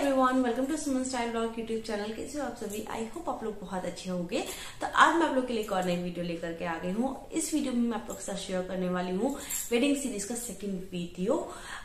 Everyone welcome to Suman style blog YouTube channel कैसे हो आप सभी आई होप आप लोग बहुत अच्छे होंगे। तो आज मैं आप लोग के लिए एक और नई वीडियो लेकर के आ गई हूँ। इस वीडियो में मैं आप लोग के साथ शेयर करने वाली हूँ वेडिंग सीरीज़ का सेकंड वीडियो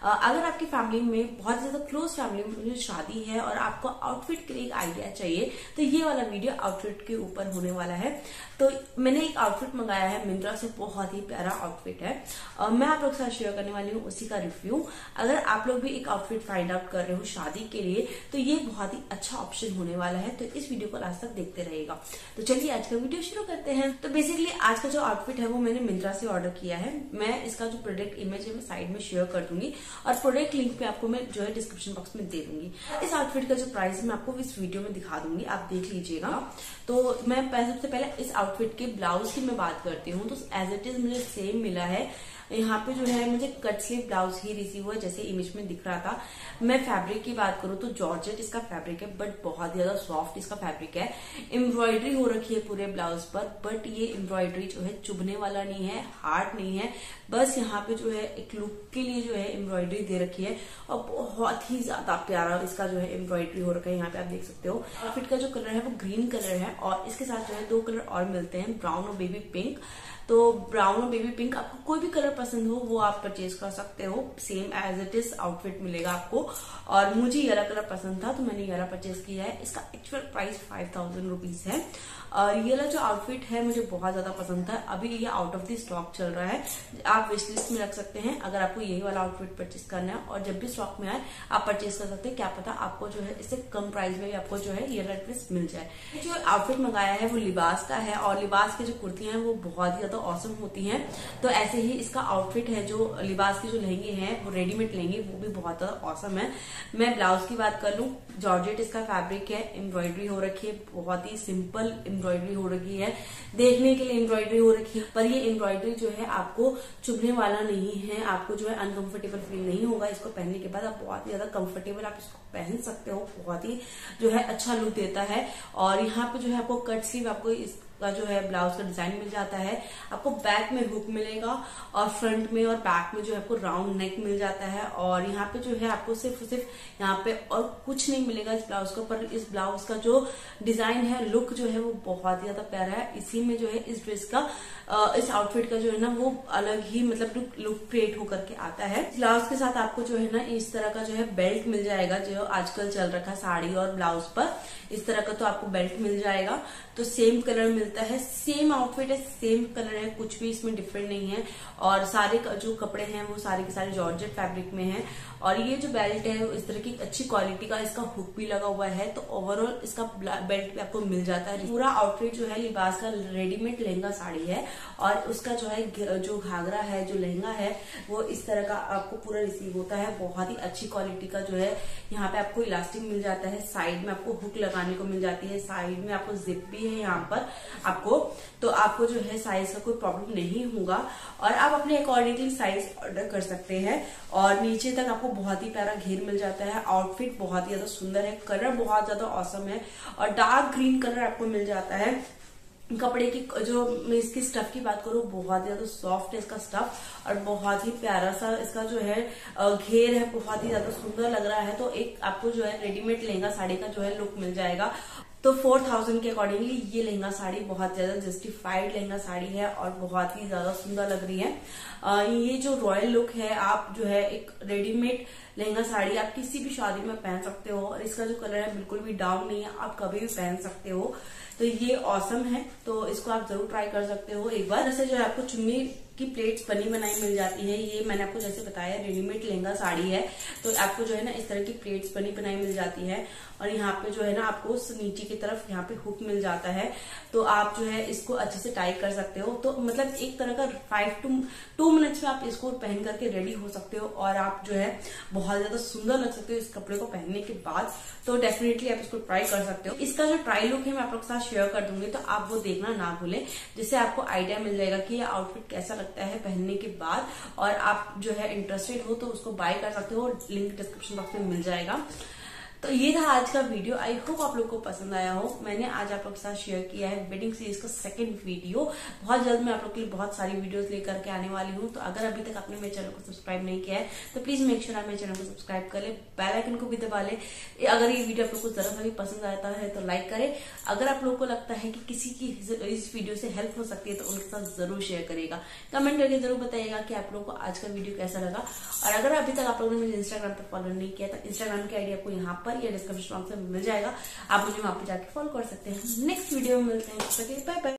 अगर आपकी फैमिली में बहुत ज़्यादा क्लोज फैमिली में शादी है और आपको आउटफिट के लिए एक आइडिया चाहिए तो ये वाला वीडियो आउटफिट के ऊपर होने वाला है। तो मैंने एक आउटफिट मंगाया है, मिंत्रा से बहुत ही प्यारा आउटफिट है। मैं आप लोग के साथ शेयर करने वाली हूँ, उसी का रिव्यू अगर आप लोग भी एक आउटफिट फाइंड आउट कर रहे हो शादी के लिए तो ये बहुत ही अच्छा ऑप्शन होने वाला है। तो इस वीडियो को लास्ट तक देखते रहेगा तो चलिए आज का वीडियो शुरू करते हैं। तो बेसिकली आज का जो आउटफिट है वो मैंने मिंत्रा से ऑर्डर किया है। मैं इसका जो प्रोडक्ट इमेज है मैं साइड में शेयर कर दूँगी और प्रोडक्ट लिंक पे आपको मैं जो है डिस्क्रिप्शन बॉक्स में दे दूँगी। इस आउटफिट का जो प्राइस मैं आपको इस वीडियो में दिखा दूँगी। आप देख लीजिएगा। तो मैं सबसे पहले इस आउटफिट के ब्लाउज की मैं बात करती हूँ। तो एज इट इज़ मुझे सेम मिला है। यहाँ पे जो है मुझे कट स्लीव ब्लाउज ही रिसीव हुआ जैसे इमेज में दिख रहा था। मैं फैब्रिक की बात करूँ तो जॉर्जेट इसका फैब्रिक है बट बहुत ज़्यादा सॉफ्ट इसका फैब्रिक है। एम्ब्रॉयडरी हो रखी है पूरे ब्लाउज पर बट ये एम्ब्रॉयडरी जो है चुभने वाला नहीं है हार्ड नहीं है। बस यहाँ पे जो है एक लुक के लिए जो है एम्ब्रॉयडरी दे रखी है, और बहुत ही ज़्यादा प्यारा इसका जो है एम्ब्रॉयडरी हो रखा है, यहाँ पे आप देख सकते हो। आउटफिट का जो कलर है वो ग्रीन कलर है, और इसके साथ जो है दो कलर और मिलते हैं ब्राउन और बेबी पिंक तो ब्राउन और बेबी पिंक आपको कोई भी कलर पसंद हो, वो आप परचेज कर सकते हो. Same as it is outfit मिलेगा आपको. और मुझे येरा कलर पसंद था तो मैंने येरा परचेज किया है. इसका actual price five thousand rupees है. और ये जो आउटफिट है, मुझे बहुत ज़्यादा पसंद था. अभी ये आउट ऑफ़ द स्टॉक चल रहा है. आप विश लिस्ट में रख सकते हैं, अगर आपको यही वाला आउटफिट परचेज करना है. और जब भी स्टॉक में आए, आप परचेज कर सकते हैं. क्या पता आपको जो है, इससे कम प्राइस में आपको जो है, ये ड्रेस मिल जाए. जो आउटफिट मंगाया है, वो लिबास का है. और लिबास की जो कुर्तियाँ हैं, वो बहुत ही औसम होती हैं। तो ऐसे ही इसका आउटफिट है जो लिबास के जो लहंगे हैं, वो रेडीमेड लहंगे, वो भी बहुत औसम है। मैं ब्लाउज की बात कर लू जॉर्जेट इसका फैब्रिक है एम्ब्रॉयडरी हो रखी है, बहुत ही सिंपल एम्ब्रॉयडरी हो रखी है। देखने के लिए एम्ब्रॉयडरी हो रखी है, पर ये एम्ब्रॉयडरी जो है आपको चुभने वाला नहीं है, आपको जो है अनकंफर्टेबल फील नहीं होगा। इसको पहनने के बाद आप बहुत ही ज़्यादा कंफर्टेबल आप इसको पहन सकते हो, बहुत ही जो है अच्छा लुक देता है। और यहाँ पे जो है आपको कट स्लीव आपको इस का जो है ब्लाउज का डिज़ाइन मिल जाता है। आपको बैक में हुक मिलेगा और फ्रंट में और बैक में जो है आपको राउंड नेक मिल जाता है और यहाँ पे जो है आपको सिर्फ़ सिर्फ़ यहाँ पे और कुछ नहीं मिलेगा इस ब्लाउज का, पर इस ब्लाउज का जो डिज़ाइन है, लुक जो है वो बहुत ज़्यादा प्यारा है। इसी में जो है इस ड्रेस का इस आउटफिट का जो है ना वो अलग ही मतलब लुक क्रिएट होकर के आता है। ब्लाउज के साथ आपको जो है ना इस तरह का जो है बेल्ट मिल जाएगा, जो आजकल चल रखा साड़ी और ब्लाउज पर। इस तरह का तो आपको बेल्ट मिल जाएगा। तो सेम कलर मिलता है। सेम आउटफिट है सेम कलर है, कुछ भी इसमें डिफरेंट नहीं है। और सारे जो कपड़े हैं, वो सारे के सारे जॉर्जेट फैब्रिक में है। और ये जो बेल्ट है इस तरह की अच्छी क्वालिटी का इसका हुक भी लगा हुआ है। तो ओवरऑल इसका बेल्ट भी आपको मिल जाता है। पूरा आउटफिट जो है, लिबास का रेडीमेड लहंगा साड़ी है। और उसका जो है जो घाघरा है, जो लहंगा है, वो इस तरह का आपको पूरा रिसीव होता है। बहुत ही अच्छी क्वालिटी का जो है, यहाँ पे आपको इलास्टिक मिल जाता है। साइड में आपको हुक लगाने को मिल जाती है। साइड में आपको जिप भी है यहाँ पर। आपको तो आपको जो है साइज़ का कोई प्रॉब्लम नहीं होगा। और आप अपने अकॉर्डिंगली साइज़ ऑर्डर कर सकते हैं। और नीचे तक आपको बहुत ही प्यारा घेर मिल जाता है। आउटफिट बहुत ही ज़्यादा सुंदर है। कलर बहुत ज़्यादा औसम है। और डार्क ग्रीन कलर आपको मिल जाता है। कपड़े की जो मैं इसकी स्टफ़ की बात करूँ, बहुत ही ज़्यादा सॉफ्ट है इसका स्टफ़ और बहुत ही प्यारा सा इसका जो है घेर है, बहुत ही ज़्यादा सुंदर लग रहा है। तो एक आपको जो है रेडीमेड लहंगा, साड़ी का जो है लुक मिल जाएगा। तो फोर थाउज़ेंड के अकॉर्डिंगली ये लहंगा साड़ी बहुत ज़्यादा जस्टिफाइड लहंगा साड़ी है और बहुत ही ज़्यादा सुंदर लग रही है। ये जो रॉयल लुक है, आप जो है एक रेडीमेड लहंगा साड़ी आप किसी भी शादी में पहन सकते हो और इसका जो कलर है बिल्कुल भी डाउन नहीं है, आप कभी भी पहन सकते हो। तो ये औसम है तो इसको आप ज़रूर ट्राई कर सकते हो। एक बार जैसे जो है आपको चुन्नी की प्लेट्स बनी बनाई मिल जाती है। ये मैंने आपको जैसे बताया रेडीमेड लहंगा साड़ी है। तो आपको जो है ना इस तरह की प्लेट्स बनी बनाई मिल जाती है। और यहाँ पे जो है ना आपको नीचे की तरफ़ यहाँ पे हुक मिल जाता है। तो आप जो है इसको अच्छे से टाई कर सकते हो। तो मतलब एक तरह का फाइव टू टू मिनट्स में आप इसको पहन करके रेडी हो सकते हो। और आप जो है बहुत ज़्यादा सुंदर लग सकते हो इस कपड़े को पहनने के बाद। तो डेफिनेटली आप इसको ट्राई कर सकते हो। इसका जो ट्राई लुक है मैं आप लोग के साथ शेयर कर दूँगी। तो आप वो देखना ना भूलें, जिससे आपको आइडिया मिल जाएगा कि ये आउटफिट कैसा लगता है पहनने के बाद, और आप जो है इंटरेस्टेड हो तो उसको बाय कर सकते हो लिंक डिस्क्रिप्शन बॉक्स में मिल जाएगा। तो ये था आज का वीडियो। आई होप आप लोग को पसंद आया हो। मैंने आज आप लोग के साथ शेयर किया है वेडिंग सीरीज़ का सेकंड वीडियो बहुत जल्द मैं आप लोग के लिए बहुत सारी वीडियोस लेकर के आने वाली हूँ। तो अगर अभी तक आपने मेरे चैनल को सब्सक्राइब नहीं किया है तो प्लीज़ मेक श्योर आप मेरे चैनल को सब्सक्राइब कर ले। बेल आइकन को भी दबा ले। अगर ये वीडियो आप लोग को जरा सा भी पसंद आता है तो लाइक करें। अगर आप लोग को लगता है कि किसी की इस वीडियो से हेल्प हो सकती है तो उनके साथ ज़रूर शेयर करेगा कमेंट करके ज़रूर बताइएगा कि आप लोग को आज का वीडियो कैसा लगा। और अगर अभी तक आप लोगों ने मुझे इंस्टाग्राम पर फॉलो नहीं किया तो इंस्टाग्राम की आईडी आपको यहाँ पर या डिस्क्रिप्शन बॉक्स में मिल जाएगा। आप मुझे वहाँ पर जाके फॉलो कर सकते हैं। नेक्स्ट वीडियो में मिलते हैं। Bye bye